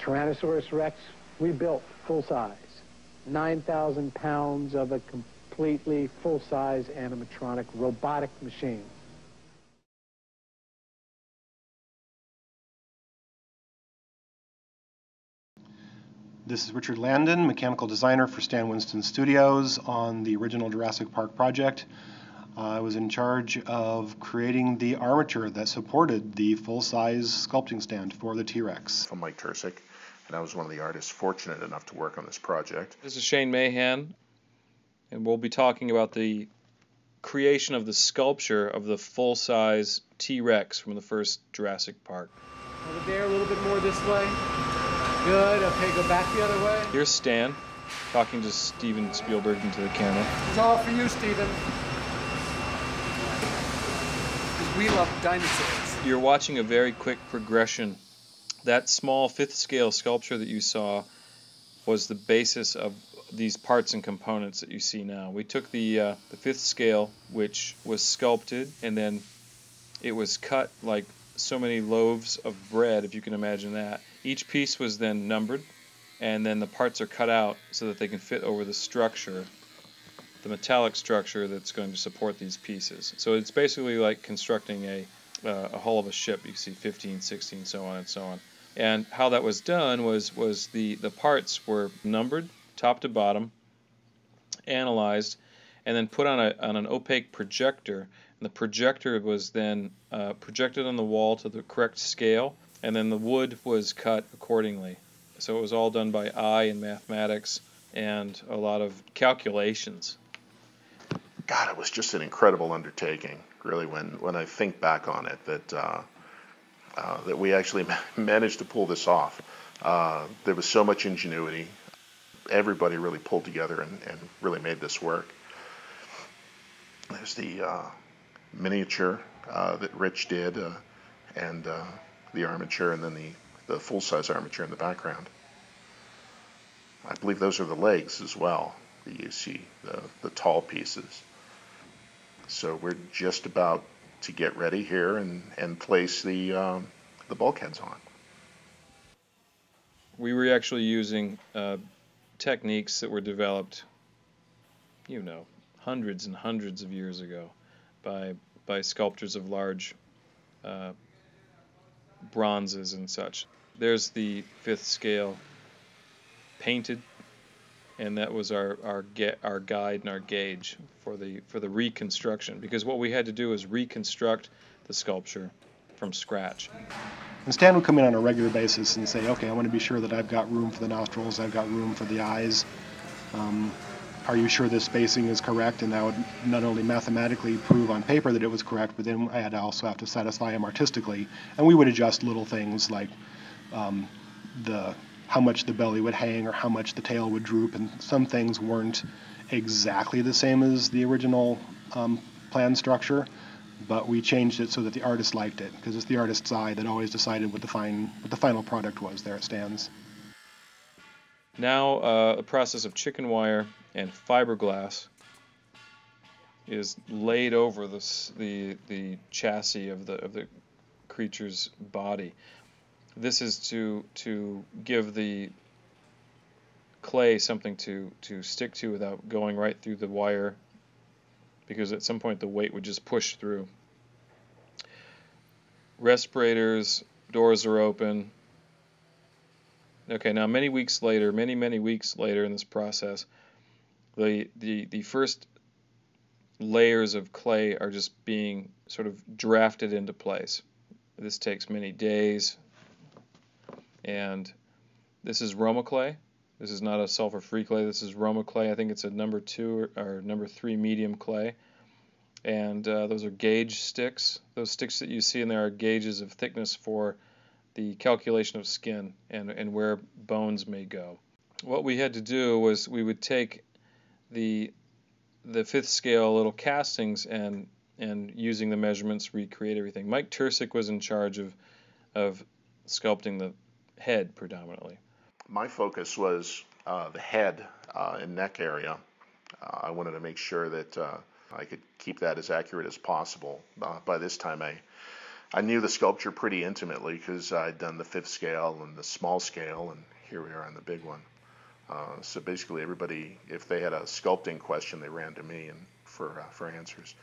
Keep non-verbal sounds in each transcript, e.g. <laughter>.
Tyrannosaurus Rex, we built full size. 9,000 pounds of a completely full-size animatronic robotic machine. This is Richard Landon, mechanical designer for Stan Winston Studios on the original Jurassic Park project. I was in charge of creating the armature that supported the full-size sculpting stand for the T-Rex. I'm Mike Trcic, and I was one of the artists fortunate enough to work on this project. This is Shane Mahan, and we'll be talking about the creation of the sculpture of the full-size T-Rex from the first Jurassic Park. Over there, a little bit more this way. Good. Okay, go back the other way. Here's Stan talking to Steven Spielberg into the camera. It's all for you, Steven. We love dinosaurs. You're watching a very quick progression. That small fifth scale sculpture that you saw was the basis of these parts and components that you see now. We took the uh, the fifth scale, which was sculpted, and then it was cut like so many loaves of bread, if you can imagine that. Each piece was then numbered, and then the parts are cut out so that they can fit over the structure, the metallic structure that's going to support these pieces. So it's basically like constructing a, uh, a hull of a ship. You see 15, 16, so on and so on. And how that was done was was the the parts were numbered top to bottom, analyzed, and then put on a on an opaque projector. And the projector was then uh, projected on the wall to the correct scale and then the wood was cut accordingly. So it was all done by eye and mathematics and a lot of calculations. God, it was just an incredible undertaking, really, when, when I think back on it, that, uh, uh, that we actually <laughs> managed to pull this off. Uh, there was so much ingenuity. Everybody really pulled together and, and really made this work. There's the uh, miniature uh, that Rich did, uh, and the armature and then the, the full-size armature in the background. I believe those are the legs as well that you see, the, the tall pieces. So we're just about to get ready here and, and place the, um, the bulkheads on. We were actually using uh, techniques that were developed, you know, hundreds and hundreds of years ago by, by sculptors of large uh, bronzes and such. There's the fifth scale painted, and that was our our get our guide and our gauge for the for the reconstruction because what we had to do is reconstruct the sculpture from scratch. And Stan would come in on a regular basis and say, okay, I want to be sure that I've got room for the nostrils, I've got room for the eyes. Um, are you sure this spacing is correct? And that would not only mathematically prove on paper that it was correct, but then I had to also have to satisfy him artistically. And we would adjust little things like um, the how much the belly would hang or how much the tail would droop, and some things weren't exactly the same as the original um, plan structure, but we changed it so that the artist liked it because it's the artist's eye that always decided what the fine what the final product was. There it stands. Now, uh, the process of chicken wire and fiberglass is laid over the, the, the chassis of the, of the creature's body. This is to, to give the clay something to, to stick to without going right through the wire because at some point the weight would just push through. Respirators, doors are open, Okay, now many weeks later, many, many weeks later in this process, the, the, the first layers of clay are just being sort of drafted into place. This takes many days, and this is Roma clay. This is not a sulfur-free clay. This is Roma clay. I think it's a number two or, number three medium clay. And uh, those are gauge sticks. Those sticks that you see in there are gauges of thickness for the calculation of skin and, and where bones may go. What we had to do was we would take the the fifth scale little castings and and using the measurements recreate everything. Mike Trcic was in charge of of sculpting the head predominantly. My focus was uh, the head uh, and neck area. Uh, I wanted to make sure that uh, I could keep that as accurate as possible. Uh, by this time, I I knew the sculpture pretty intimately because I'd done the fifth scale and the small scale, and here we are on the big one. Uh, so basically, everybody, if they had a sculpting question, they ran to me and for uh, for answers.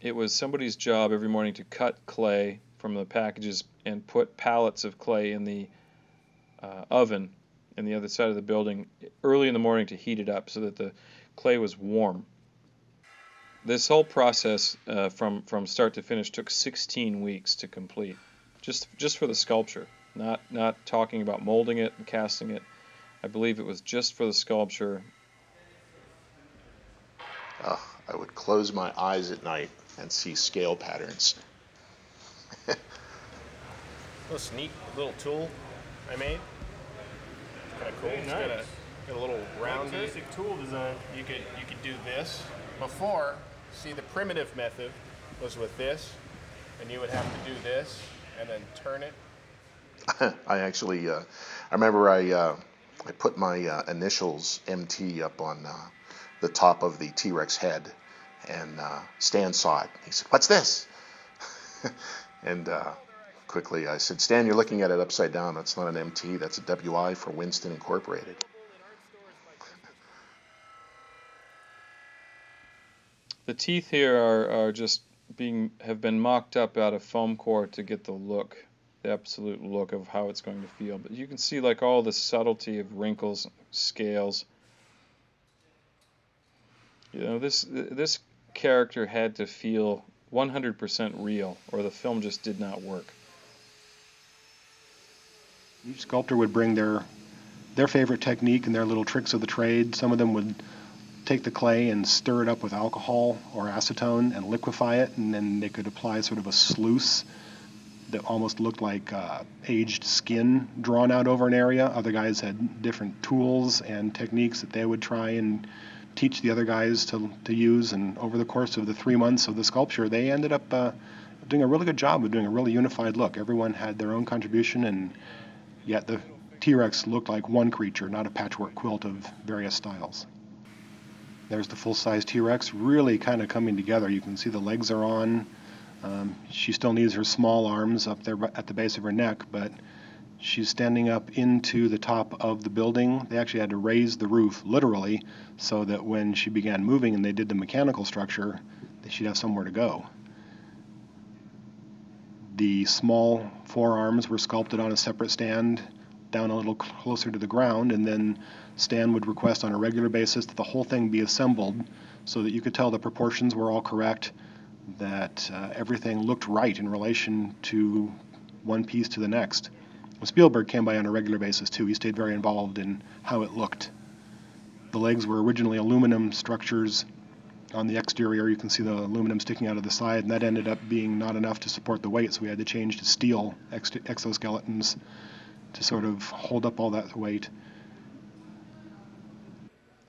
It was somebody's job every morning to cut clay from the packages and put pallets of clay in the uh, oven in the other side of the building early in the morning to heat it up so that the clay was warm. This whole process uh, from from start to finish took 16 weeks to complete, just just for the sculpture. Not not talking about molding it and casting it. I believe it was just for the sculpture. Uh, I would close my eyes at night and see scale patterns. This neat little tool I made. Kind of cool. It's nice. got a, got a little round. Fantastic tool design. You could you could do this before. See, the primitive method was with this, and you would have to do this and then turn it. <laughs> I actually, uh, I remember I uh, I put my uh, initials MT up on uh, the top of the T-Rex head, and uh, Stan saw it. He said, "What's this?" <laughs> and uh, quickly I said, "Stan, you're looking at it upside down. That's not an MT. That's a WI for Winston Incorporated." The teeth here are, are just being have been mocked up out of foam core to get the look, the absolute look of how it's going to feel. But you can see like all the subtlety of wrinkles, scales. You know, this this character had to feel 100% real, or the film just did not work. Each sculptor would bring their their favorite technique and their little tricks of the trade. Some of them would take the clay and stir it up with alcohol or acetone and liquefy it, and then they could apply sort of a sluice that almost looked like uh, aged skin drawn out over an area. Other guys had different tools and techniques that they would try and teach the other guys to, to use. And over the course of the three months of the sculpture, they ended up uh, doing a really good job of doing a really unified look. Everyone had their own contribution, and yet the T-Rex looked like one creature, not a patchwork quilt of various styles. There's the full-size T-Rex, really kind of coming together. You can see the legs are on. Um, she still needs her small arms up there at the base of her neck, but she's standing up into the top of the building. They actually had to raise the roof, literally, so that when she began moving and they did the mechanical structure, she'd have somewhere to go. The small forearms were sculpted on a separate stand down a little closer to the ground, and then Stan would request on a regular basis that the whole thing be assembled so that you could tell the proportions were all correct, that uh, everything looked right in relation to one piece to the next. Spielberg came by on a regular basis too. He stayed very involved in how it looked. The legs were originally aluminum structures on the exterior. You can see the aluminum sticking out of the side, and that ended up being not enough to support the weight, so we had to change to steel ex- exoskeletons to sort of hold up all that weight.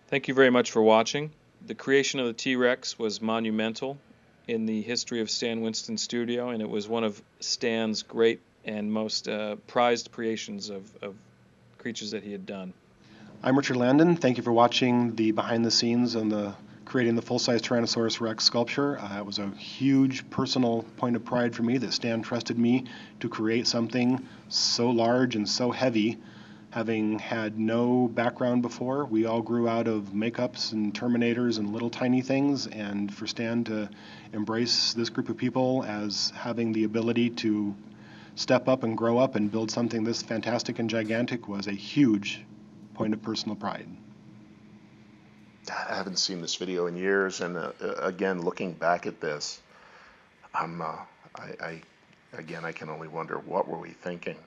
Thank you very much for watching. The creation of the T-Rex was monumental in the history of Stan Winston Studio, and it was one of Stan's great and most uh, prized creations of, of creatures that he had done. I'm Richard Landon. Thank you for watching the behind the scenes on the creating the full-size Tyrannosaurus Rex sculpture. Uh, it was a huge personal point of pride for me that Stan trusted me to create something so large and so heavy having had no background before. We all grew out of makeups and Terminators and little tiny things, and for Stan to embrace this group of people as having the ability to step up and grow up and build something this fantastic and gigantic was a huge point of personal pride. I haven't seen this video in years, and uh, again, looking back at this, I'm, uh, I, I, again, I can only wonder what were we thinking.